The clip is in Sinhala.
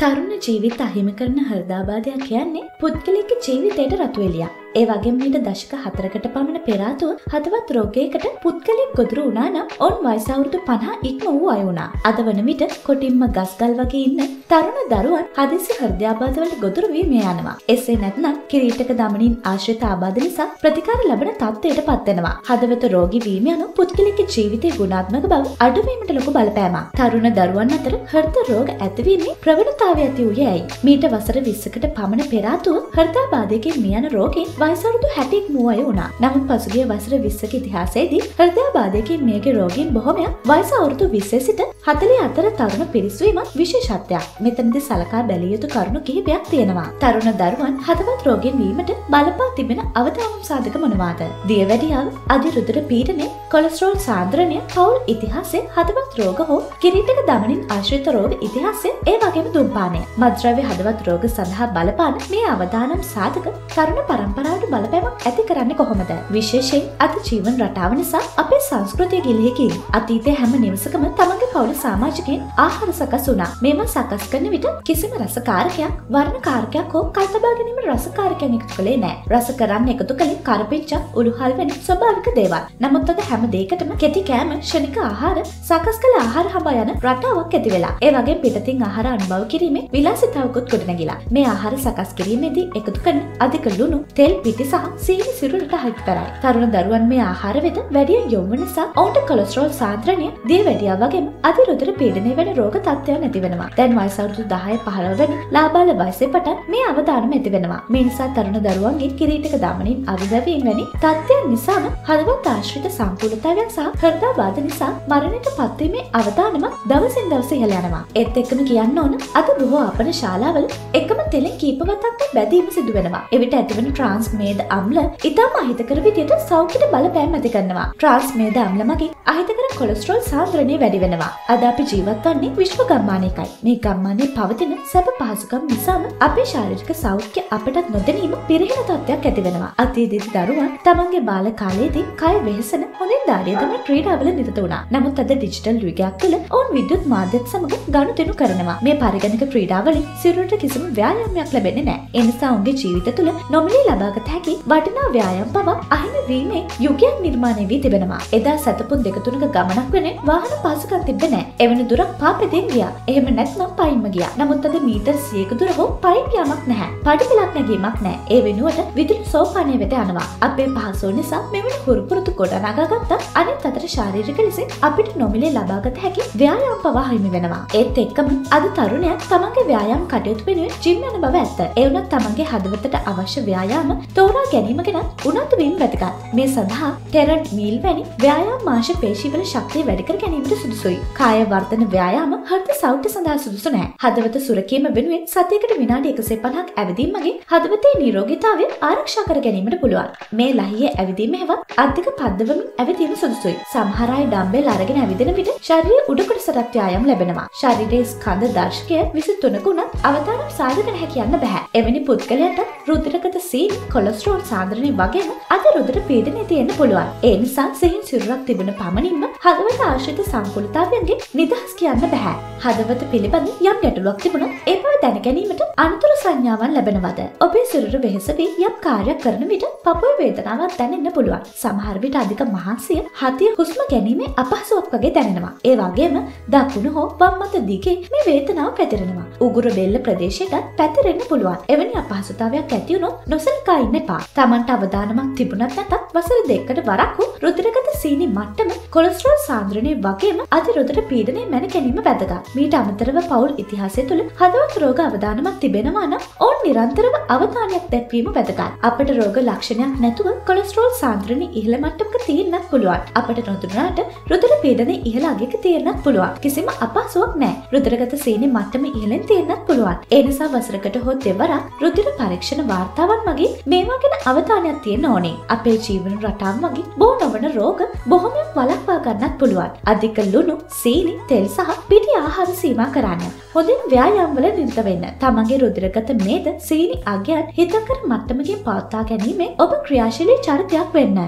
තරුණ ජීවිත අහිමි කරන හෘදාබාධයක් කියන්නේ පුද්ගලික ජීවිතයට රතුවෙලියක්. ඒ වගේ මීට දශක හතරකට පමණ පෙරාතුව හදවත් රෝගයකට පුද්ගලෙක් ගොදුරු වුණා නම් ඔවුන් වයස අවුරුදු 50 ඉක්ම වූ අය වුණා. අද වන විට කොටින්ම ගස්ගල් වගේ ඉන්න තරුණ දරුවන් හදිසි හෘදයාබාධවලට ගොදුරු වී මේ යනවා. එසේ නැත්නම් කිරීටක දමනින් ආශ්‍රිත ආබාධ නිසා ප්‍රතිකාර ලබන තත්ත්වයට පත් වෙනවා. හදවත රෝගී වීම යනු පුද්ගලික ජීවිතයේ ගුණාත්මක බව අඩුවීමට ලොකු බලපෑමක්. තරුණ දරුවන් අතර හෘද රෝග ඇතිවීමේ ප්‍රවණතාවය ඇති වූයේ ඇයි? මීට වසර 20කට පමණ පෙරාතුව හෘදයාබාධයකින් මිය යන රෝගීන් වයසරුදු හැටික් මුවය වුණා. නමුත් පසුගිය වසර 20ක ඉතිහාසයේදී හෘදයාබාධයකින් මියගේ රෝගීන් බොහොමයක් වයස අවුරුදු 20 සිට 44 තරුණ පිරිස් වීමත් විශේෂත්වයක්. මෙතනදී සලකා බැලිය යුතු කරුණු කිහිපයක් තියෙනවා. තරුණ දරුවන් හදවත් රෝගීන් වීමට බලපා තිබෙන අවදානම් සාධක මොනවාද? දියවැඩියාව, අධිරුධිර පීඩනය, කොලෙස්ටරෝල් සාන්ද්‍රණය, පවුල් ඉතිහාසය, හදවත් රෝග හෝ කිරීටක දමනින් ආශ්‍රිත රෝග ඉතිහාසය, ඒ වගේම දුම්පානය. මත්ද්‍රව්‍ය හදවත් රෝග සඳහා බලපාන මේ අවදානම් සාධක තරුණ පරම්පරාව සමහරට බලපෑමක් ඇති කරන්නේ කොහොමද? විශේෂයෙන් අද ජීවන රටාව නිසා අපේ සංස්කෘතිය ගිලිහකින් අතීතයේ හැම නිවසකම තමන්ගේ පවුල සමාජිකයන් ආහාර සකස් වුණා. මේවා සකස් කරන විට කිසිම රසකාරකයක්, වර්ණකාරකයක් හෝ කල්තබා ගැනීම රසකාරකයන් එකතු කළේ නැහැ. රස කරන්න එකතු කළේ කරපිංචා, උළුහල් වැනි ස්වභාවික දේවල්. නමුත් අද හැම දෙයකටම කෙටි කෑම, ක්ෂණික ආහාර, සකස් කළ ආහාර හඹා යන රටාවක් ඇති වෙලා. ඒ වගේ පිටතින් ආහාර අනුභව කිරීමේ විලාසිතාවකුත් ගොඩනැගිලා. මේ ආහාර සකස් කිරීමේදී එකතු කරන අධික ලුණු, තෙල් පිටි සහ සීනි සිරුරට හයිත් කරයි. තරුණ දරුවන් මේ ආහාර වෙත වැඩිය යොමු නිසා ඔවුන්ට කොලෙස්ටරෝල් සාන්ද්‍රණය දියවැඩියා වගේම අධිරුධිර පීඩනය වැනි රෝග තත්ත්වයන් ඇති වෙනවා. දැන් වයස අවුරුදු 10 15 වැනි ලාබාල වයසේ පටන් මේ අවදානම ඇති වෙනවා. මේ නිසා තරුණ දරුවන්ගේ කිරීටක දමනින් අවිදවීම වැනි තත්ත්වයන් නිසාම හදවත් ආශ්‍රිත සම්පූර්ණතාවයක් සහ හෘදයාබාධ නිසා මරණයට පත්වීමේ අවදානම දවසින් දවස ඉහළ යනවා. ඒත් එක්කම කියන්න ඕන අද බොහෝ අපන ශාලාවල එකම තෙලෙන් කීපවතක්ම බැදීම සිදු වෙනවා. එවිට ඇතිවන ට්‍රාන්ස් මේද අම්ල ඉතාම අහිතකර විදියට සෞඛ්‍යට බලපෑම් ඇති කරනවා. ට්‍රාන්ස් මේද අම්ල මගින් අහිතකර කොලෙස්ටරෝල් සාන්ද්‍රණය වැඩි වෙනවා. අද අපි ජීවත් වන්නේ විශ්ව ගම්මානයකයි. මේ ගම්මානයේ පවතින සැප පහසුකම් නිසාම අපේ ශාරීරික සෞඛ්‍ය අපටත් නොදැනීම පිරිහෙන තත්ත්වයක් ඇති වෙනවා. අතීතයේදී දරුවන් තමන්ගේ බාල කාලයේදී කය වෙහෙසන හොඳින් දාඩිය තමයි ක්‍රීඩාවල නිරත වුණා. නමුත් අද ඩිජිටල් යුගයක් තුළ ඔවුන් විද්‍යුත් මාධ්‍යත් සමග ගනුදෙනු කරනවා. මේ පරිගණක ක්‍රීඩාවලින් සිරුරට කිසිම ව්‍යායාමයක් ලැබෙන්නේ නැහැ. ඒ නිසා ඔවුන්ගේ ජීවිත තුළ නොමිලේ ලබාගත හැකි වටිනා ව්‍යායම් පවා අහිමි වීමේ යුගයක් නිර්මාණය වී තිබෙනවා. එදා සැතපුන් දෙක තුනක ගමනක් වෙන වාහන පහසුකම් තිබ්බ නෑ. එවැනි දුරක් පාපෙදෙන් ගියා. එහෙම නැත්නම් පයින්ම ගියා. නමුත් අද මීටර් 100ක දුර හෝ පයින් යාමක් නැහැ. පඩිපෙලක් නැගීමක් නැහැ. ඒ වෙනුවට විදුලි සෝපානය වෙත යනවා. අපේ පහසුව නිසා මෙවැනි හුරුපුරුදු ගොඩනගාගත්ත අනිත් අතට ශාරීරික ලෙසින් අපිට නොමිලේ ලබාගත හැකි ව්‍යායාම් පවා හිමි වෙනවා. ඒත් එක්කම අද තරුණයා තමන්ගේ ව්‍යායාම් කටයුතු වෙනුවෙන් ජිම් යන බව ඇත්ත. ඒ වුණත් තමන්ගේ හදවතට අවශ්‍ය ව්‍යායාම තෝරා ගැනීම ගැන උනන්දුවීම වැදගත්. මේ සඳහා ටෙරන්ට් මීල් වැනි ව්‍යායාම මාංශ පේශීවල ශක්තිය වැඩි කර ගැනීමට සුදුසුයි. කාය වර්ධන ව්‍යායාම හෘද සෞඛ්‍ය සඳහා සුදුසු නැහැ. හදවත සුරකීම වෙනුවෙන් සතියකට විනාඩි 150ක් ඇවිදීම මගින් හදවතේ නිරෝගීතාවය ආරක්ෂා කර ගැනීමට පුළුවන්. මේ ලහිය ඇවිදීම හෙවත් අධික පද්දවමින් ඇවිදීම සුදුසුයි. සමහර අය ඩම්බෙල් අරගෙන ඇවිදින විට ශරීරයේ උඩ කොටසට ව්‍යායාම ලැබෙනවා. ශරීරයේ ස්කන්ධ දර්ශකය 23ක උනත් අවතාරම් සාධක නැහැ කියන්න බෑ. එවැනි පුද්ගලයන්ට රුධිරගත සීනි, කොලෙස්ටරෝල් සාන්ද්‍රණය වගේම අද රුධිර පීඩනය තියෙන්න පුළුවන්. ඒ නිසා සිහින් සිරුරක් තිබුණ පමණින්ම හදවත ආශ්‍රිත සංකුලතාවයන්ගේ නිදහස් කියන්න බැහැ. හදවත පිළිබඳ යම් ගැටලුවක් තිබුණොත් ඒ බව දැන ගැනීමට අනතුරු සංඥාවන් ලැබෙනවද? ඔබේ සිරුර වෙහෙස වී යම් කාර්යයක් කරන විට පපුවේ වේදනාවක් දැනෙන්න පුළුවන්. සමහර විට අධික මහන්සිය හතිය හුස්ම ගැනීමේ අපහසුවක් වගේ දැනෙනවා. ඒ වගේම දකුණු හෝ වම් අත දිගේ මේ වේදනාව පැතිරෙනවා. උගුර බෙල්ල ප්‍රදේශයටත් පැතිරෙන්න පුළුවන්. එවැනි අපහසුතාවයක් ඇති වුණොත් නොසලකා ඉන්න එපා. Tamanට අවධානමක් තිබුණත් නැතත් වසර දෙකකට වරක් වූ රුධිරගත සීනි මට්ටම කොලෙස්ටරෝල් සාන්ද්‍රණය වගේම අධි රුධිර පීඩනය මැන ගැනීම වැදගත්. මීට අමතරව පවුල් ඉතිහාසය තුළ හදවත් රෝග අවධානමක් තිබෙනවා නම් ඔවුන් නිරන්තරව අවධානයක් දැක්වීම වැදගත්. අපට රෝග ලක්ෂණයක් නැතුව කොලෙස්ටරෝල් සාන්ද්‍රණය ඉහළ මට්ටමක තියෙන්නත් පුළුවන්. අපට නොදුනාට රුධිර පීඩනය ඉහළ අගයක තියෙන්නත් පුළුවන්. කිසිම අපහසුවක් නැහැ. රුධිරගත සීනි මට්ටම ඉහළින් තියෙන්නත් පුළුවන්. ඒ නිසා වසරකට හෝ දෙවරක් රුධිර පරීක්ෂණ වාර්තාවන් මගින් මේවා ගැන අවධානයක් තියෙන්න ඕනේ. අපේ ජීවන රටාව මගින් බෝ නොවන රෝග බොහොමයක් වළක්වා ගන්නත් පුළුවන්. අධික ලුණු, සීනි, තෙල් සහ පිටි ආහාර සීමා කරන්න. හොඳින් ව්‍යායාම් වල නිරත වෙන්න. තමන්ගේ රුධිරගත මේද සීනි අගයන් හිතකර මට්ටමකින් පවත්වා ගැනීමෙන් ඔබ ක්‍රියාශීලී චරිතයක් වෙන්න.